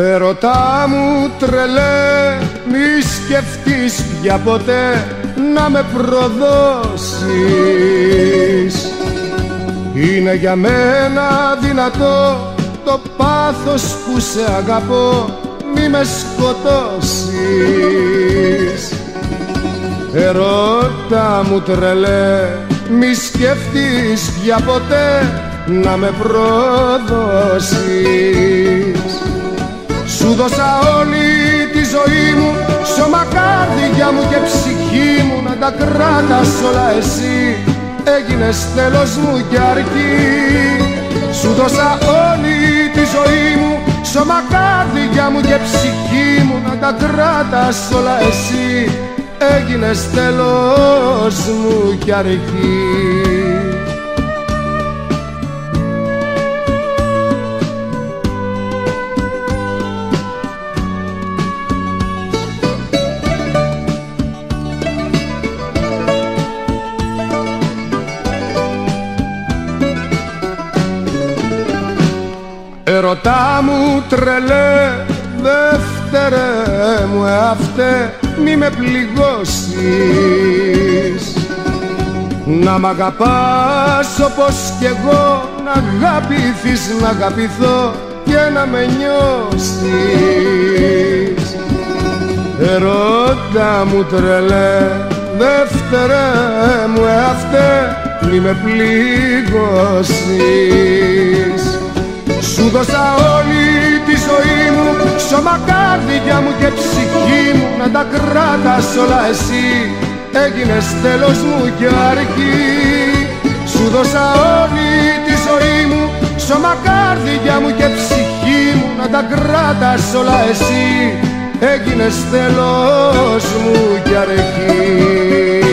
Ερωτά μου τρελέ μη σκεφτείς πια ποτέ να με προδώσεις. Είναι για μένα δυνατό το πάθος που σε αγαπώ μη με σκοτώσεις. Ερώτα μου τρελέ μη σκεφτείς πια ποτέ να με προδώσεις Σου δώσα όλη τη ζωή μου σώμα καρδιά μου και ψυχή μου να τα κράτας όλα εσύ. Έγινες τέλος μου κι αρκεί. Σου δώσα όλη τη ζωή μου σώμα καρδιά μου και ψυχή μου να τα κράτας όλα εσύ. Έγινες τέλος μου κι αρκεί Ερωτά μου τρελέ δεύτερε μου αυτέ μη με πληγώσεις. Να μ' αγαπάς όπως κι εγώ να αγαπηθείς να αγαπηθώ και να με νιώσεις. Ερώτα μου τρελέ δεύτερε μου αυτέ μη με πληγώσεις καρδιά μου και ψυχή μου Να τα κράτας όλα εσύ. Έγινες τέλος μου κι αρκεί Σου δώσα όλη τη ζωή μου Σώμα καρδιά μου και ψυχή μου Να τα κράτας όλα εσύ. Έγινες τέλος μου κι αρκεί